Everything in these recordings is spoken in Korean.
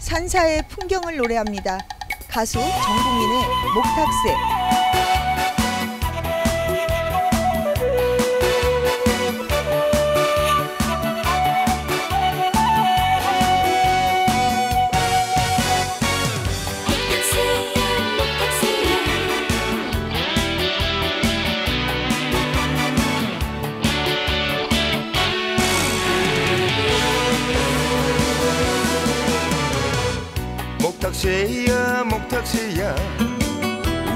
산사의 풍경을 노래합니다. 가수 정국민의 목탁새. 목탁새야 목탁새야.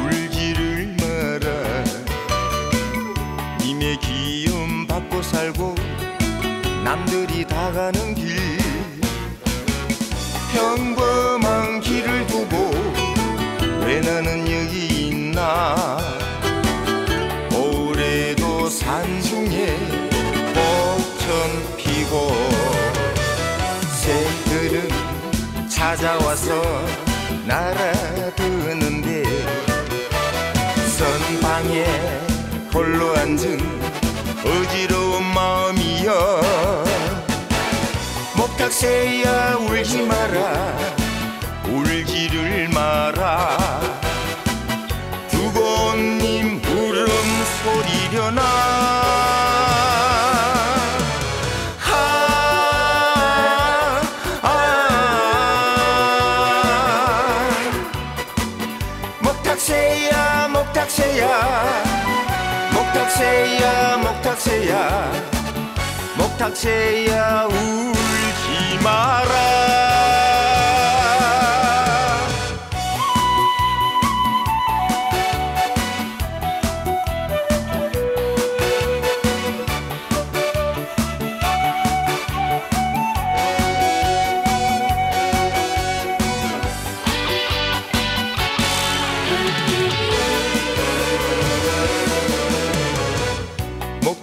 울지를 마라 님의 기움 받고 살고 남들이 다 가는 길. 평범한 길을 두고 왜 나는 여기 있나? 올해도 산중에 찾아와서 날아드는데 선방에 홀로 앉은 어지러운 마음이여. 목탁새야 울지 마라 목탁새야 목탁새야 목탁새야 목탁새야 울지 마라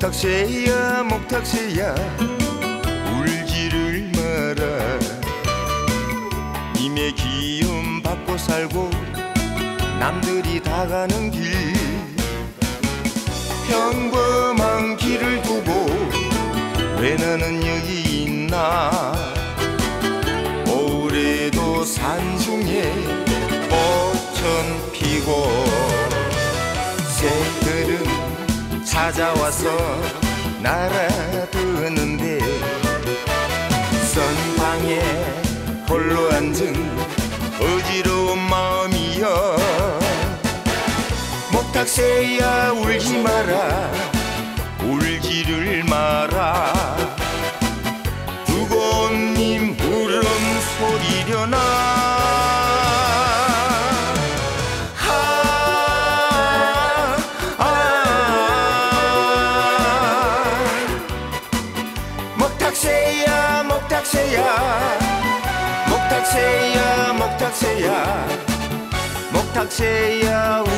목탁새야 목탁새야. 울지를 마라. 님의 기움 받고 살고 남들이 다 가는 길. 평범한 길을 두고 왜 나는 여기 있나? 올해도 산중에 벚천 피고 찾아와서 날아드는데 선방에 홀로 앉은 어지러운 마음이여. 목탁새야 울지 마라 울지를 마라 목탁새야. 목탁새야 목탁새야. 목탁새야 울